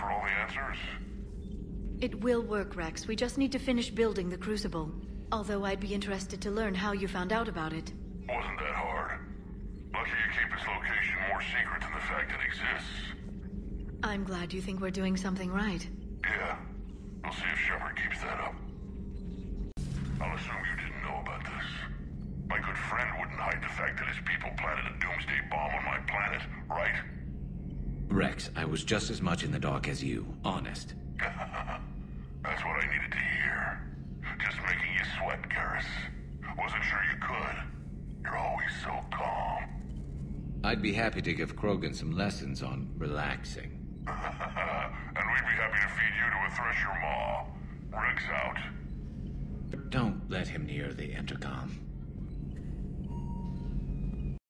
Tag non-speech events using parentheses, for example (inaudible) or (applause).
for all the answers? It will work, Wrex. We just need to finish building the Crucible. Although I'd be interested to learn how you found out about it. Wasn't that hard. Lucky you keep its location more secret than the fact it exists. I'm glad you think we're doing something right. Yeah. We'll see if Shepard keeps that up. I'll assume you didn't know about this. My good friend wouldn't hide the fact that his people planted a doomsday bomb on my planet, right? Wrex, I was just as much in the dark as you. Honest. (laughs) That's what I needed to hear. Just making you sweat, Garrus. Wasn't sure you could. You're always so calm. I'd be happy to give Krogan some lessons on relaxing. (laughs) and we'd be happy to feed you to a thresher maw. Wrex out. Don't let him near the intercom.